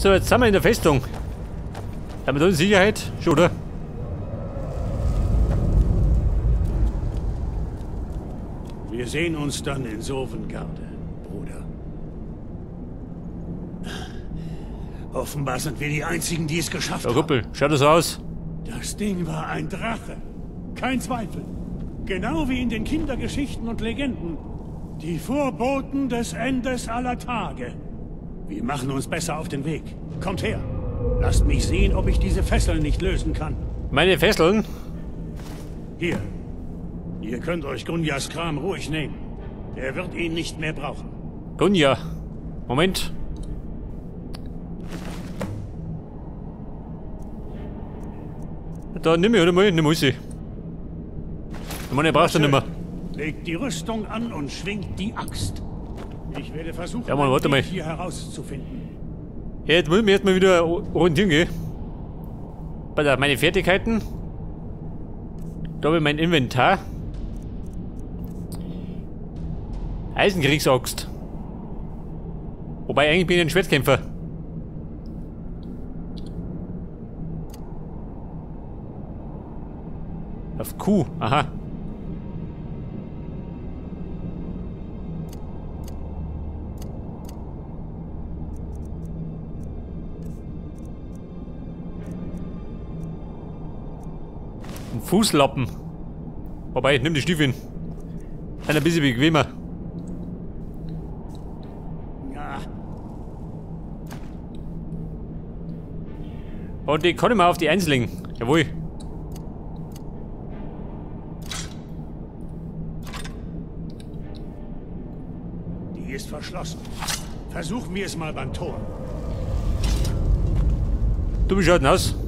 So, jetzt sind wir in der Festung. Haben wir da in Sicherheit? Schon, oder? Wir sehen uns dann in Sovengarde, Bruder. Offenbar sind wir die Einzigen, die es geschafft haben. Ruppel, schaut das aus? Das Ding war ein Drache. Kein Zweifel. Genau wie in den Kindergeschichten und Legenden. Die Vorboten des Endes aller Tage. Wir machen uns besser auf den Weg. Kommt her. Lasst mich sehen, ob ich diese Fesseln nicht lösen kann. Meine Fesseln? Hier. Ihr könnt euch Gunjas Kram ruhig nehmen. Er wird ihn nicht mehr brauchen. Gunja. Moment. Da, nimm ich, oder mal? Nimm ich. Ich meine, brauchst du nicht mehr. Legt die Rüstung an und schwingt die Axt. Ich werde versuchen, Ja, Mann, warte mal. hier herauszufinden. Ja, jetzt muss ich mich erstmal wieder orientieren gehen. Der, meine Fertigkeiten. Ich mein Inventar. Eisenkriegsaxt. Wobei eigentlich bin ich ein Schwertkämpfer. Auf Q, aha. Ein Fußlappen. Wobei, nimm die Stiefel. Dann ein bisschen bequemer. Und die kann ich mal auf die Eins legen. Jawohl. die ist verschlossen. Versuchen wir es mal beim Tor. Du bist halt aus.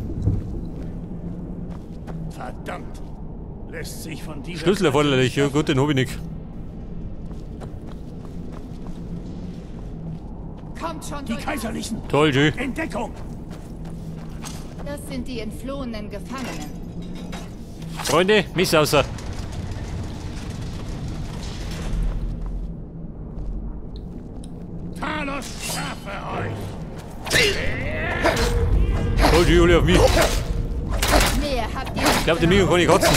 Verdammt. Lässt sich von dieser... Schlüssel erforderlich. Ja gut, den hab ich nicht. Kommt schon Die. Kaiserlichen! Toll, schön. Entdeckung! Das sind die entflohenen Gefangenen. Freunde, Miss außer. Talos schaffe euch! Toll, alle auf mich. Ich glaube, den Mikro kann ich kotzen.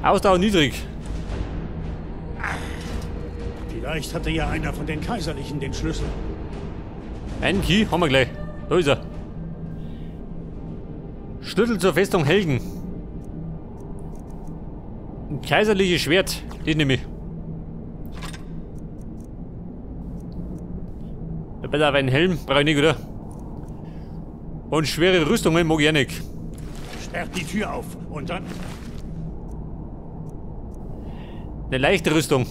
Ausdauer niedrig. Vielleicht hatte ja einer von den Kaiserlichen den Schlüssel. Einen Key haben wir gleich. Da ist er. Schlüssel zur Festung Helgen. Ein kaiserliches Schwert. Den nehme ich. Besser einen Helm brauche ich nicht, oder? Und schwere Rüstungen mag ich auch nicht. Sperrt die Tür auf und dann... Eine leichte Rüstung.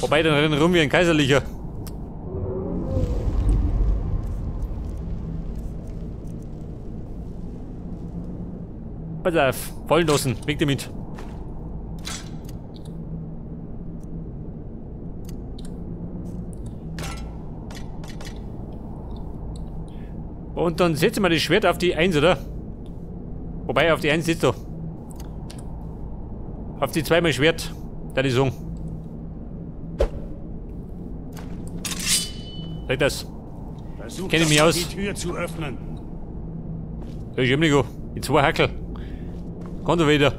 Wobei, dann rennen rum wie ein kaiserlicher. Pass auf, fallen lassen, weg damit. Und dann setzen wir das Schwert auf die 1, oder? Wobei, auf die 1 sitzt doch. Auf die 2 mal Schwert, da die sagen. Seht das? Versucht Kenn ich doch mich mal, aus. die Tür zu öffnen. Ja, ich hab. Die zwei Hackel. Kommt er wieder.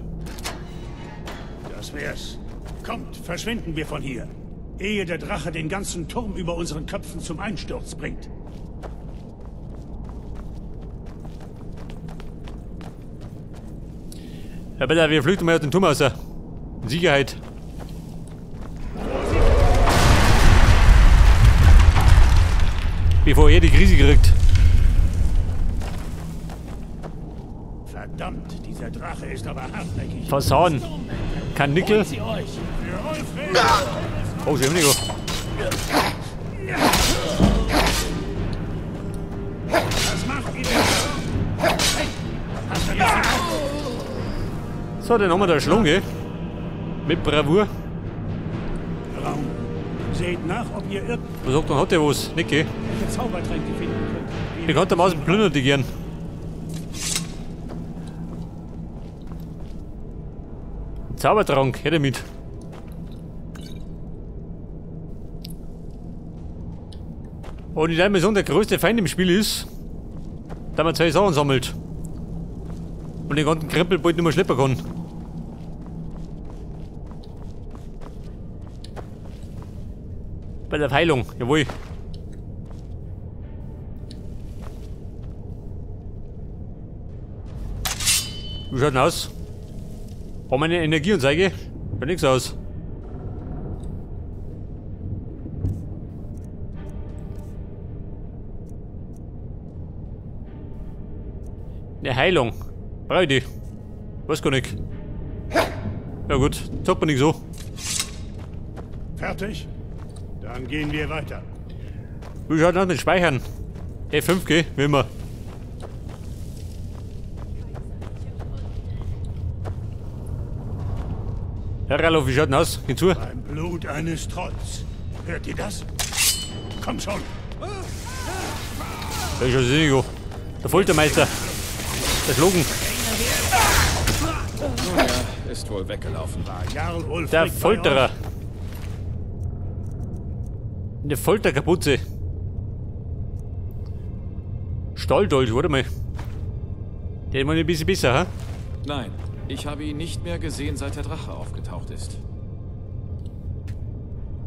Das wär's. Kommt, verschwinden wir von hier. Ehe der Drache den ganzen Turm über unseren Köpfen zum Einsturz bringt. Ja, bitte, wir flüchten mal aus dem Turm raus. In Sicherheit. Bevor er die Krise kriegt. Verdammt, dieser Drache ist aber hartnäckig. Versauen. Kein Nickel. Ulfried! Oh, sie So, dann haben wir da Schlange. Mit Bravour. Raum. Seht nach, ob ihr irgend... Was sagt man, hat der was? Niki? Zaubertränke finden könnt. Ich kann da mal aus dem Plünder die gern. Zaubertrank, her damit. Und ich mir so der größte Feind im Spiel ist, dass man zwei Sachen sammelt. Und den ganzen Krippel bald nicht mehr schleppen kann. Der Heilung, jawohl. Wie schaut denn aus? Haben wir eine Energieanzeige? Schaut nichts aus. Eine Heilung. Brauche ich die? Weiß gar nicht. Ja gut, sagt man nicht so. Fertig? Dann gehen wir weiter. Wie schaut das mit Speichern? F5G, wie immer. Herr Rallo, wie schaut denn aus? Hinzu. Beim Blut eines Trolls. Hört ihr das? Komm schon. Da ist schon Sinigo. Der Foltermeister. Der Schlugen. Nun ja, ist wohl weggelaufen. Der Folterer. Eine Folterkapuze. Stalldolch, warte mal. Der ist mal ein bisschen besser, ha? Nein, ich habe ihn nicht mehr gesehen, seit der Drache aufgetaucht ist.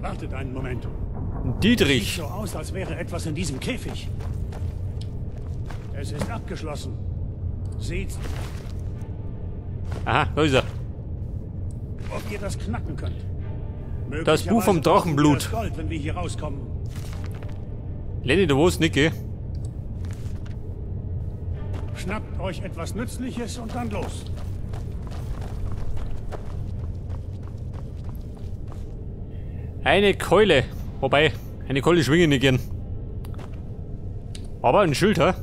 Wartet einen Moment. Sieht Dietrich. so aus, als wäre etwas in diesem Käfig. Es ist abgeschlossen. Seht, Aha, da ist er. ob ihr das knacken könnt. Das Buch vom Drachenblut. brauchen wir Das Gold, wenn wir hier rauskommen. Lenny, du wohnst nicht, gell? Schnappt euch etwas Nützliches und dann los. Eine Keule. Wobei, eine Keule schwinge ich nicht gern. Aber ein Schild, ha?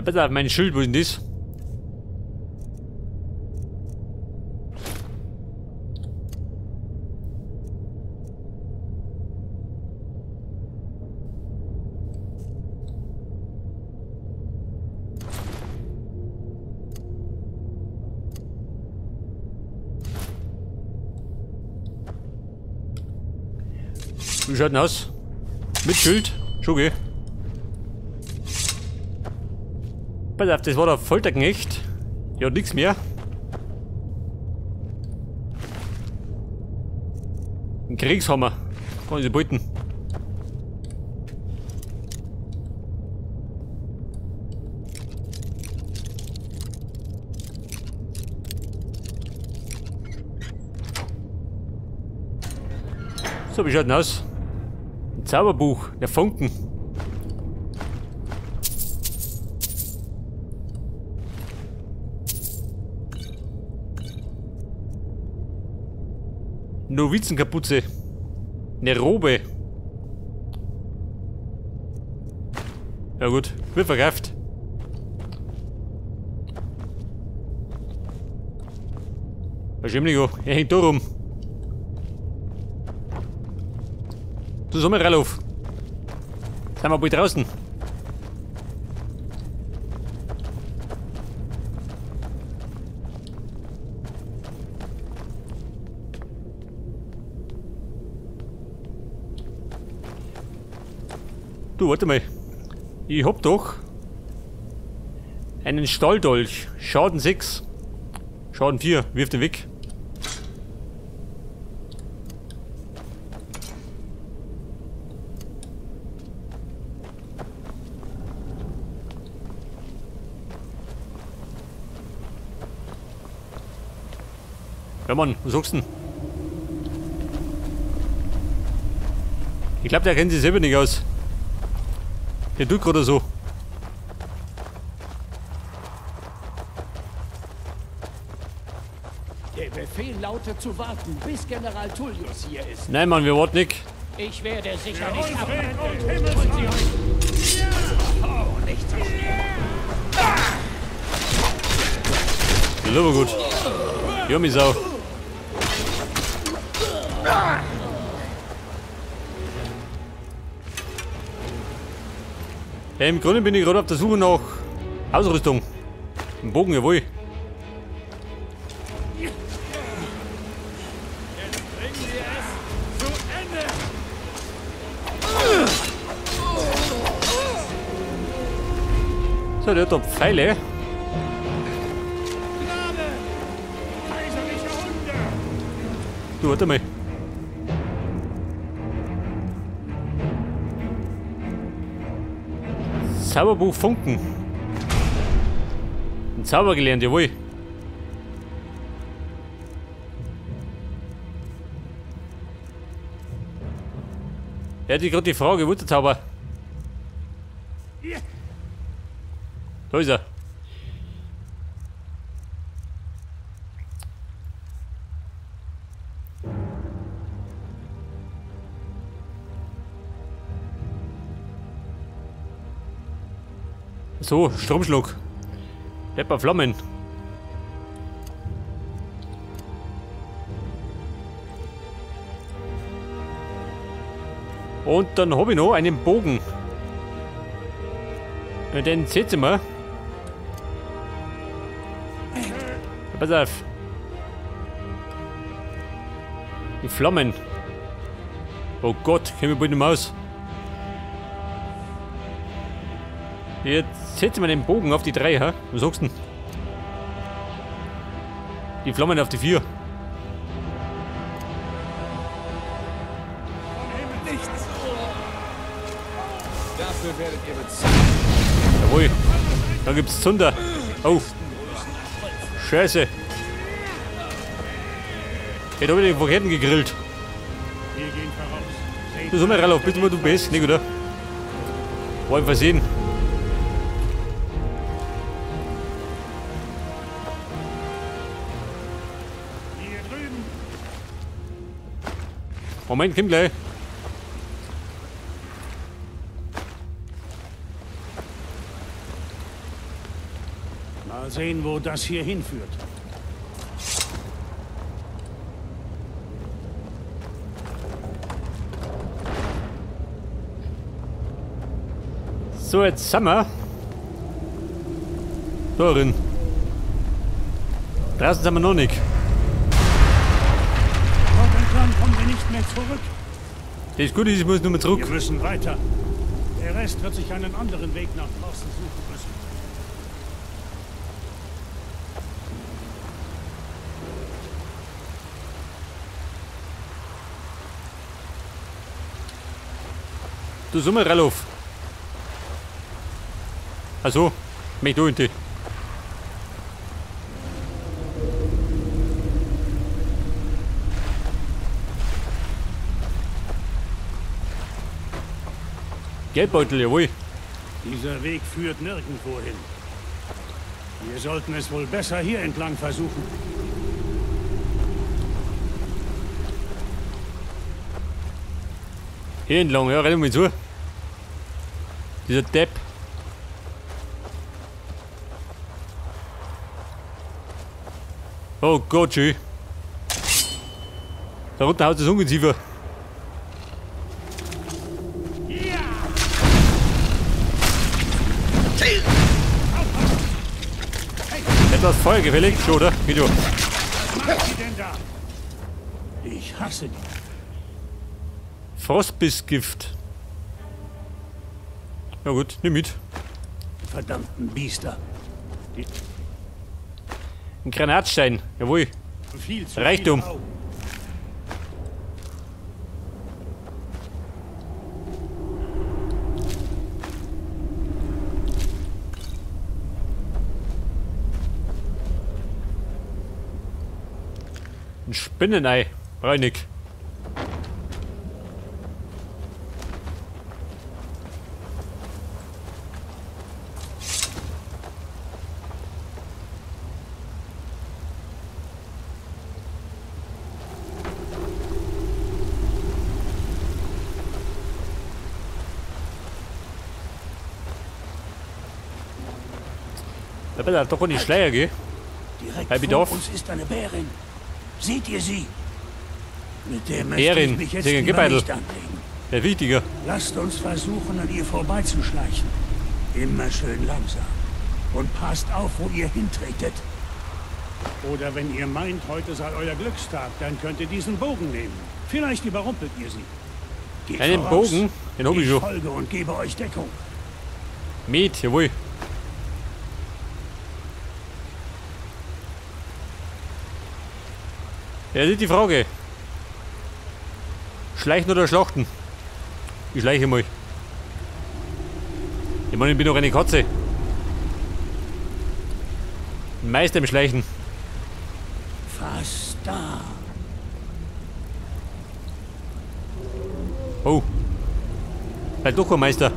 Ja, bitte, mein Schild, wo ist das? Wie schaut denn aus? Mit Schild? Schon Pass das war der Folterknecht. Ja, nix mehr. Ein Kriegshammer. Kann ich sie beuten. So, wie schaut denn aus? Ein Zauberbuch, der Funken. Novizenkapuze. Eine Robe. Ja gut, wird verkauft. Ist Er hängt da rum. Zusammen, Ralf. Sind wir bald draußen? Du, warte mal. Ich hab doch einen Stalldolch. Schaden 6. Schaden 4. Wirf den weg. Ja Mann, was sagst du denn? Ich glaube, der kennt sich selber nicht aus. Der tut gerade so. Der Befehl lautet zu warten, bis General Tullius hier ist. Nein, Mann, wir warten nicht. Ich werde sicher nicht ab. Ulfric und Himmelsfahrt! Oh, nichts aus mir. Ja, aber gut. Mi Sau. Im Grunde bin ich gerade auf der Suche nach Ausrüstung. Ein Bogen, jawohl. So, der hat da Pfeile. Du, warte mal. Zauberbuch Funken. Ein Zauber gelernt, jawohl. Er hat gerade die Frage, wo der Zauber? Da ist er. So, Stromschluck. Lepper Flammen. Und dann habe ich noch einen Bogen. Ja, Den seht ihr mal. Ja, pass auf. Die Flammen. Oh Gott, käme bald nicht mehr aus. Jetzt setzen wir den Bogen auf die 3, hä? Was sagst du denn? Die Flammen auf die 4. Dafür werdet ihr bezahlen. Jawohl. Da gibt's Zunder. Oh. Scheiße. Jetzt hab ich den Verkehrten gegrillt. Wir gehen voraus. Seht Du sag mal, Ralf, bitte mal du bist, nicht, oder? War ein Versehen. Moment, komm gleich. Mal sehen, wo das hier hinführt. So, jetzt sind wir. Da drin. Draußen sind wir noch nicht. Zurück. Das ist gut, ich muss nur mal Wir zurück. müssen weiter. Der Rest wird sich einen anderen Weg nach draußen suchen müssen. Du mal, Ralf. Also, mich du und die. Geldbeutel, jawohl. Dieser Weg führt nirgendwo hin. Wir sollten es wohl besser hier entlang versuchen. Hier entlang, ja, renn mal zu. Dieser Depp. Oh Gott, schön. Da unten haut das Ungeziefer. Etwas Feuer gefällig, schon, oder? Video. Was macht sie denn da? Ich hasse die. Frostbissgift. Ja gut, nimm mit. verdammten Biester. Die Ein Granatstein, jawohl. viel Reichtum. viele Ein Spinnenei. Reinig. Da will er doch in die Schleier gehen. Direkt Halb vor uns ist eine Bärin. Seht ihr sie? Mit der möchte Bärin. ich mich jetzt lieber nicht anlegen. Der Wichtiger. Lasst uns versuchen, an ihr vorbeizuschleichen. Immer schön langsam. Und passt auf, wo ihr hintretet. Oder wenn ihr meint, heute sei euer Glückstag, dann könnt ihr diesen Bogen nehmen. Vielleicht überrumpelt ihr sie. Geht Einen voraus. Bogen? Den hab ich schon. folge und gebe euch Deckung. Met, jawohl. Ja, das ist die Frage. Schleichen oder schlachten? Ich schleiche mal. Ich meine, ich bin doch eine Katze. Meister im Schleichen. Fast da. Oh. Halt doch Meister.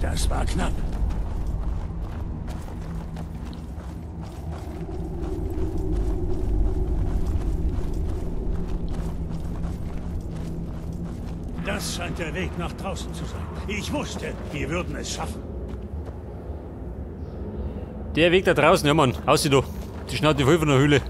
Das war knapp. Das scheint der Weg nach draußen zu sein. Ich wusste, wir würden es schaffen. Der Weg da draußen, ja Mann. Aussieh doch. Die Schnauze voll von der Höhle.